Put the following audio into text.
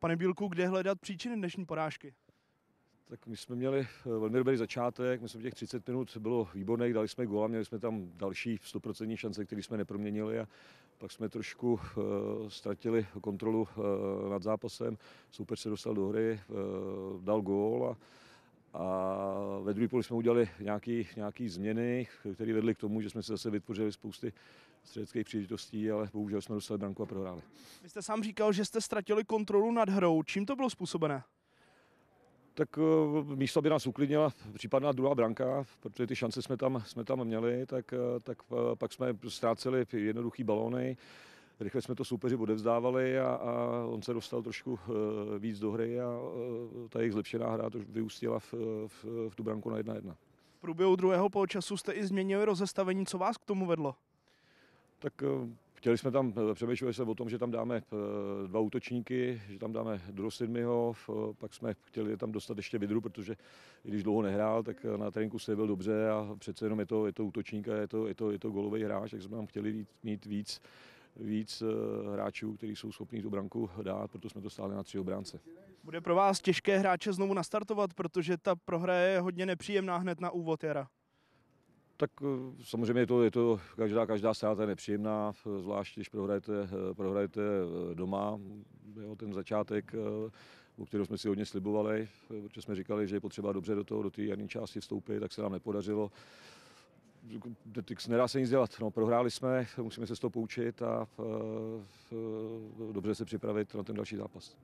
Pane Bílku, kde hledat příčiny dnešní porážky? Tak my jsme měli eh, velmi dobrý začátek, myslím, že těch 30 minut bylo výborné, dali jsme góla, měli jsme tam další 100% šance, které jsme neproměnili a pak jsme trošku uh, ztratili kontrolu uh, nad zápasem, soupeř se dostal do hry, uh, dal gól a, a ve druhé poli jsme udělali nějaké nějaký změny, které vedly k tomu, že jsme se zase vytvořili spousty středeckých příležitostí, ale bohužel jsme dostali branku a prohráli. Vy jste sám říkal, že jste ztratili kontrolu nad hrou. Čím to bylo způsobené? tak eh, místo by nás uklidnila případná druhá branka, protože ty šance jsme tam, jsme tam měli, tak, eh, tak eh, pak jsme ztráceli jednoduchý balóny, rychle jsme to soupeři odevzdávali a, a on se dostal trošku víc do hry a ta jejich zlepšená hra to vyústila v, v, v tu branku na 1-1. V průběhu druhého poločasu jste i změnili rozestavení. Co vás k tomu vedlo? Tak Chtěli jsme tam, eh, přemýšleli jsme o tom, že tam dáme eh, dva útočníky, že tam dáme Drosidmiho, pak jsme chtěli tam dostat ještě Vidru, protože i když dlouho nehrál, tak eh, na tréninku se byl dobře a přece jenom je to, je to útočník a je to, je to, je to golový hráč, tak jsme tam chtěli mít víc, víc hráčů, kteří jsou schopni tu branku dát, proto jsme to stáli na tři obránce. Bude pro vás těžké hráče znovu nastartovat, protože ta prohra je hodně nepříjemná hned na úvod jara. Tak eh, samozřejmě je to, je to každá, každá ztráta je nepříjemná, zvlášť když prohrajete, eh, prohrajete eh, doma. Jo, ten začátek, o kterém jsme si hodně slibovali, protože jsme říkali, že je potřeba dobře do toho, do té jarní části vstoupit, tak se nám nepodařilo. Nedá se nic dělat. No, prohráli jsme, musíme se z toho poučit a dobře se připravit na ten další zápas.